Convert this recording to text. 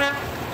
crap.